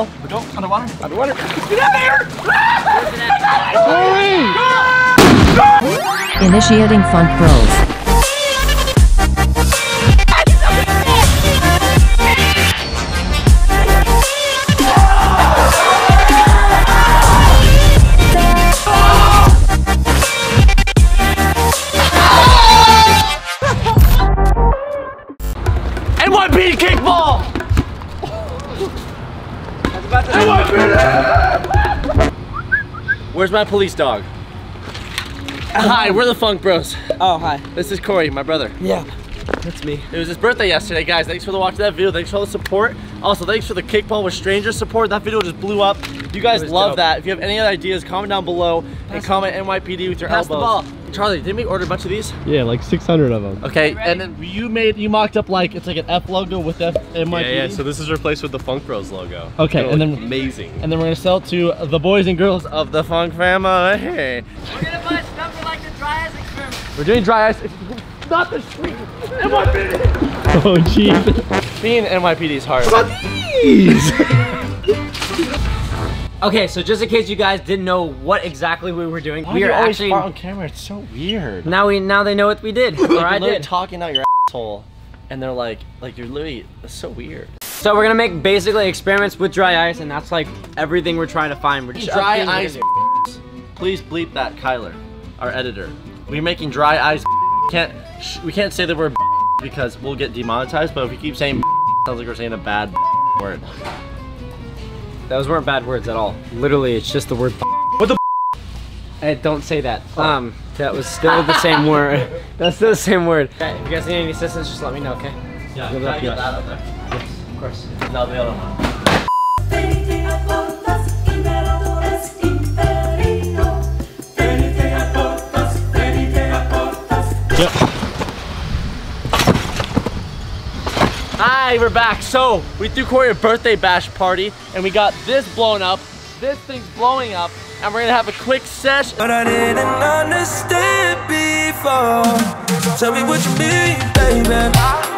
Go, go, underwater. Underwater. Get out of here! Initiating Funk Bros. Where's my police dog? Hi, we're the Funk Bros. Oh, hi. This is Corey, my brother. Yeah, that's me. It was his birthday yesterday, guys. Thanks for the watch of that video. Thanks for all the support. Also, thanks for the kickball with strangers support. That video just blew up. You guys love dope. that. If you have any other ideas, comment down below and comment NYPD with your Pass the elbows. Ball. Charlie, didn't we order a bunch of these? Yeah, like 600 of them. Okay, and then you made you mocked up like it's like an F logo with F NYPD. Yeah, yeah, so this is replaced with the Funk Bros logo. Okay, It'll and look then- amazing. and then we're gonna sell it to the boys and girls of the Funk family. We're gonna buy stuff for like the dry ice experiment. We're doing dry ice. Not the street. NYPD. oh, jeez. Being NYPD is hard. Okay, so just in case you guys didn't know what exactly we were doing, we are actually on camera. It's so weird. now we now they know what we did, or I you're did. talking out your asshole, and they're like, like you're literally. So weird. So we're gonna make basically experiments with dry ice, and that's like everything we're trying to find. We're just Dry ice. Please bleep that, Kyler, our editor. We're making dry ice. Can't we can't say the word because we'll get demonetized. But if we keep saying, sounds like we're saying a bad word. Those weren't bad words at all. Literally, it's just the word. What the? Hey, don't say that. Um, that was still the same word. That's still the same word. Okay, if you guys need any assistance, just let me know, okay? Yeah, Good can I luck, get that up there? Yes, of course. No, the other one. Venite Hi, we're back. So, we threw Corey a birthday bash party, and we got this blown up. This thing's blowing up, and we're gonna have a quick sesh. But I didn't understand before. Tell me what you mean, baby.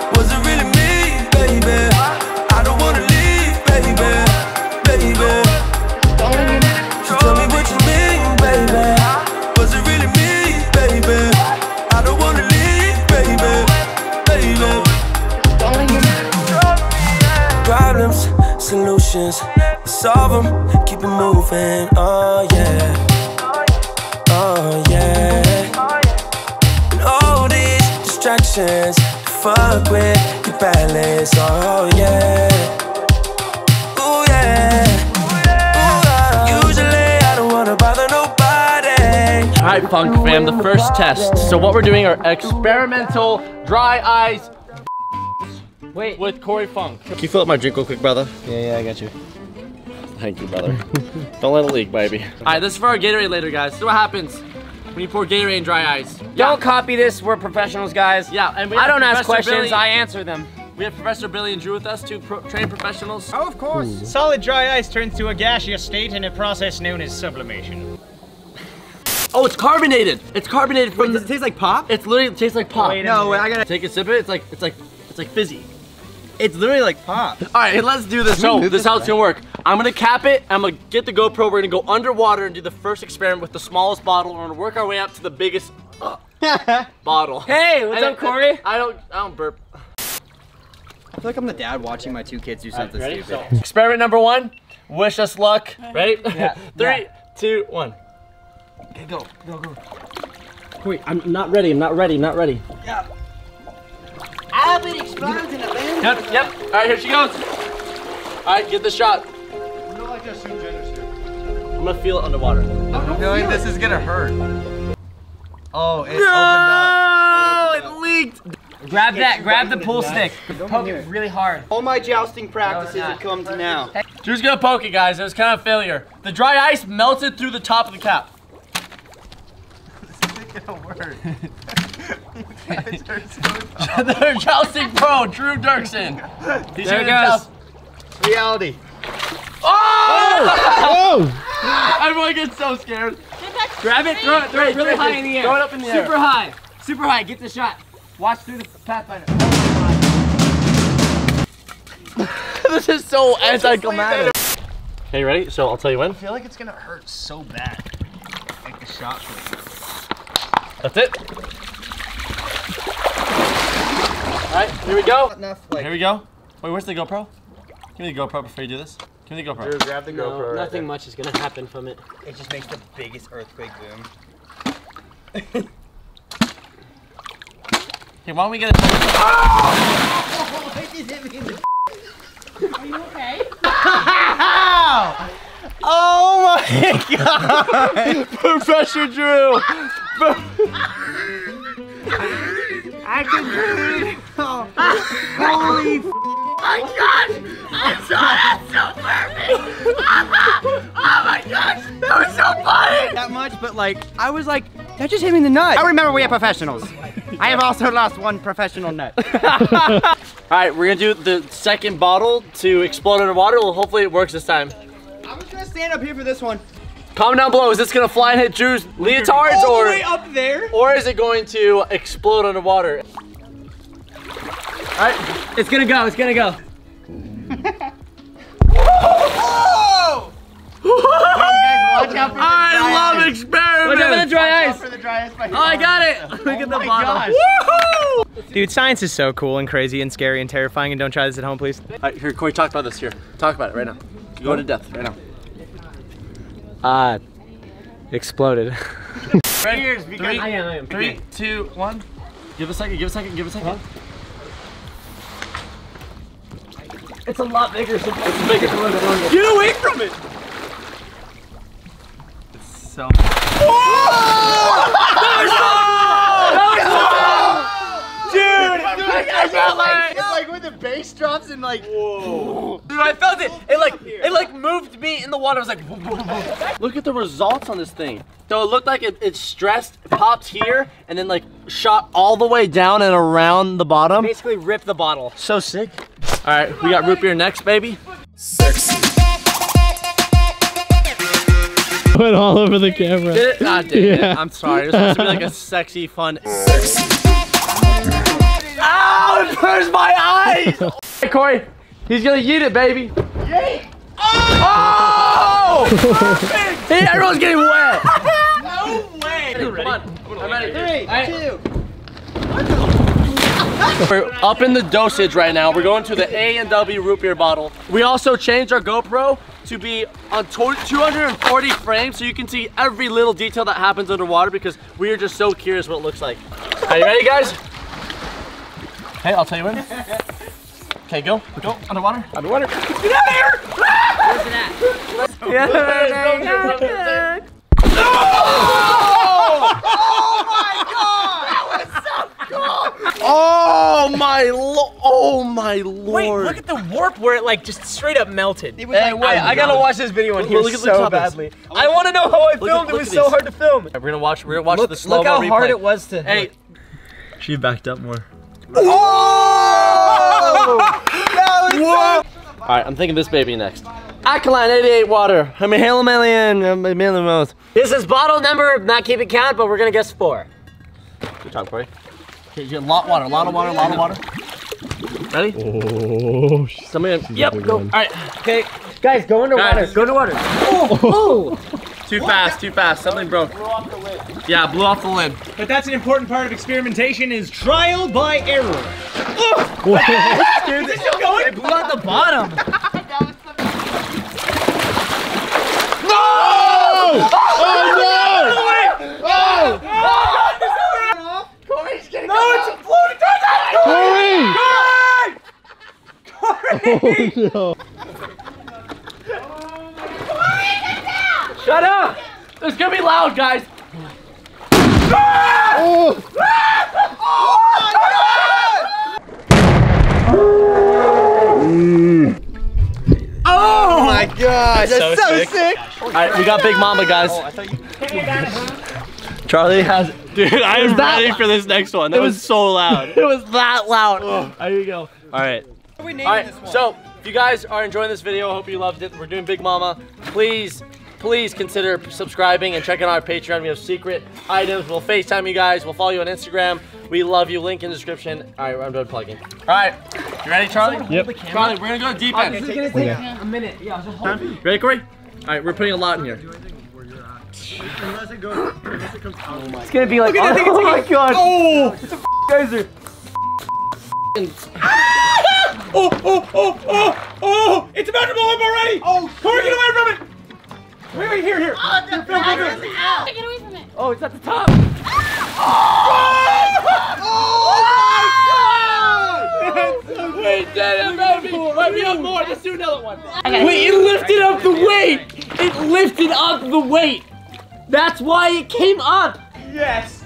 Solutions, solve them, keep it moving, oh yeah. Oh yeah. And all these distractions fuck with your balance. Oh yeah. Ooh yeah. Ooh, ah. Usually I don't wanna bother nobody. All right, Funk fam, the first test. So what we're doing are experimental dry ice Wait. with Corey Funk. Can you fill up my drink real quick, brother? Yeah, yeah, I got you. Thank you, brother. Don't let it leak, baby. All right, this is for our Gatorade later, guys. See what happens when you pour Gatorade in dry ice. Don't copy this. We're professionals, guys. Yeah, and we I don't ask questions. Billy- I answer them. We have Professor Billy and Drew with us, two pro trained professionals. Oh, of course. Solid dry ice turns to a gaseous state in a process known as sublimation. Oh, it's carbonated. It's carbonated from Does it taste like pop? It's literally it tastes like pop. Wait No, wait, I gotta. Take a sip of it. It's like it's like it's like fizzy. It's literally like pop. All right, let's do this. So this is how it's gonna work. I'm gonna cap it. I'm gonna get the GoPro. We're gonna go underwater and do the first experiment with the smallest bottle. We're gonna work our way up to the biggest uh, bottle. Hey, what's up, then- Corey? I don't I don't burp. I feel like I'm the dad watching my two kids do something Ready? stupid. So, experiment number one. Wish us luck. Ready? Yeah. Three, two, one. Okay, go, go, go. Wait, I'm not ready. I'm not ready. I'm not ready. Yeah. Albert explodes in a Yep, yep. All right, here she goes. All right, get the shot. I'm gonna feel it underwater. I'm feeling this is gonna hurt. Oh, it No, it leaked. Grab that. Grab the pool stick. Poke it really hard. All my jousting practices not. have come to now. Drew's gonna poke it, guys. It was kind of a failure. The dry ice melted through the top of the cap. the jousting pro, Drew Dirksen. He's There it gonna goes. joust- Reality. Oh! oh! Everyone gets so scared. Grab it. Throw it. Throw it really high in the air. Throw it up in the air. Super high. Super high. Get the shot. Watch through the pathfinder. this is so anticlimactic. Okay, you ready? So I'll tell you when. I feel like it's gonna hurt so bad. Like the shot put. That's it. All right, here we go. Enough, like. Here we go. Wait, where's the GoPro? Give me the GoPro before you do this. Give me the GoPro. grab the No, nothing much is gonna happen from it. It just makes the biggest earthquake boom. Okay, why don't we get it? Oh my god! Professor Drew. I can do it! Holy f- that so perfect! oh my gosh! That was so funny! That much, but like, I was like, that just hit me in the nut. I remember we are professionals. I have also lost one professional nut. All right, we're gonna do the second bottle to explode underwater. Well, hopefully it works this time. I'm just gonna stand up here for this one. Comment down below. Is this gonna fly and hit Drew's leotards, All or the way up there. or is it going to explode underwater? It's gonna go. It's gonna go. Oh! Watch out for the I love ice. experiments. Look at the dry ice. the dry ice Oh, I got it. Look at the my bottle. Dude, science is so cool and crazy and scary and terrifying, and don't try this at home, please. All right, here, Corey, talk about this. Here, talk about it right now. Go to death right now. Uh, exploded. Ready? Three, I am, I am. three, two, one. Give a second. Give a second. Give a second. It's a lot bigger. So It's bigger. Get away from it! It's so. It's like when the bass drops and like. Whoa. Dude, I felt it. It like it like moved me in the water. I was like, look at the results on this thing. So it looked like it, it stressed, popped here, and then like shot all the way down and around the bottom. basically rip the bottle. So sick. All right, we got root beer next, baby. Went all over the camera. Did it? Ah, God damn it. Yeah. I'm sorry. It was supposed to be like a sexy, fun. Ow! It burns my eyes! hey, Corey, he's gonna yeet it, baby. Yeet! Oh! hey, everyone's getting wet. No way! Come on, I'm ready. Three, two. We're up in the dosage right now. We're going to the A and W root beer bottle. We also changed our GoPro to be on to- 240 frames so you can see every little detail that happens underwater because we are just so curious what it looks like. Are you ready, guys? Hey, I'll tell you when. Okay, go. Go. Underwater. Underwater. Get out of here! Where's it at? Oh my lo- Oh my lord! Wait, look at the warp where it like just straight up melted. It was like, wait, I gotta watch this video in Look- here look at the so topics. badly. I want to know how I Look at- filmed. It was so hard to film. We're gonna watch. We're gonna watch Look, the slow look how hard it was to. Hey, She backed up more. Oh! All right, I'm thinking this baby next. Alkaline 88 water. I'm a hail million. I'm a million mouth. This is bottle number, not keeping count, but we're gonna guess four. Good job, Corey. Okay, you get a lot of water, a lot of water, a lot of water. Ready? Oh, she's Somebody. Yep. Go. one. All right. Okay, guys, go underwater. Guys. Go underwater. Too fast. Too fast. Something broke. Yeah, blew off the lid. But that's an important part of experimentation is trial by error. Dude, it's still going. It blew out the bottom. Oh no. Shut up! It's gonna be loud, guys. Oh my gosh, that's so, so sick. sick. All right, we got Big Mama, guys. Oh, Charlie has. Dude, I am ready for this next one. That was, so loud. It was that loud. Oh. There you go. All right. What are we naming All right, this one? so if you guys are enjoying this video, I hope you loved it. We're doing Big Mama. Please please consider subscribing and checking out our Patreon. We have secret items. We'll FaceTime you guys. We'll follow you on Instagram. We love you. Link in the description. All right, I'm done plugging. All right, you ready, Charlie? Yep. Charlie, we're gonna go deep end. This is gonna take a minute. Yeah, just hold You Ready, Corey? All right, we're putting a lot in here. It's gonna be like, oh, my god. Oh! Geyser. Oh, oh, oh, oh, oh! It's about to blow up already! Oh, Corey, get away from it! Wait, wait, here, here. Oh, the flag is out. Get away from it. Oh, it's at the top. Wait, Dad, baby! Wait, we have more. Let's do another one. Wait, it lifted up the weight. It lifted up the weight. That's why it came up. Yes.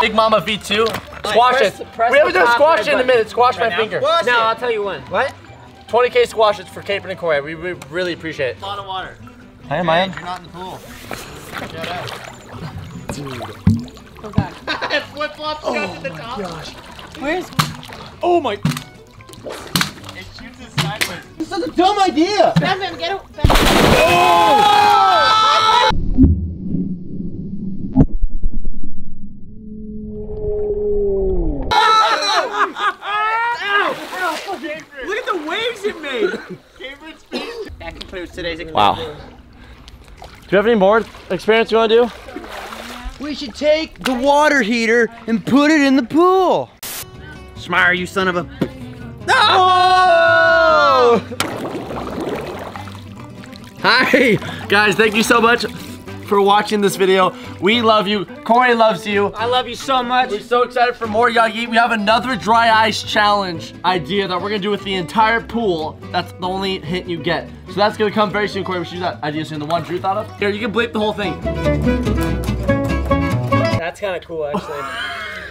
Big Mama V2. Squash press- it. press we haven't the done squash in a minute. Squash my finger. Squash No, it. I'll tell you when. What? 20k squashes for Capron and Corey. We, we really appreciate it. A lot of water. I am, I am. You're not in the pool. Shut up. Flip flops oh to the top. Gosh. Where's? Oh my. It shoots us sideways. This is a dumb idea. Grab him. Get him. Oh! Look the waves it made. that concludes today's Wow. Do you have any more experience you want to do? We should take the water heater and put it in the pool. Smire, you son of a. Oh! Hi, guys. Thank you so much for watching this video. We love you. Corey loves you. I love you so much. We're so excited for more Yagi. We have another dry ice challenge idea that we're gonna do with the entire pool. That's the only hint you get. So that's gonna come very soon, Corey. We should do that idea soon. The one Drew thought of. Here, you can bleep the whole thing. That's kind of cool, actually.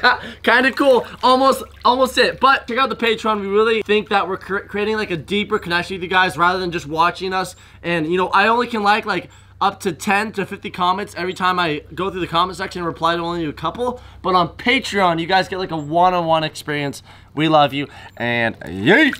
kind of cool almost almost it but check out the patreon we really think that we're cre creating like a deeper connection with you guys rather than just watching us and you know i only can like like up to 10 to 50 comments every time i go through the comment section and reply to only a couple. But on patreon you guys get like a one-on-one experience. We love you and yay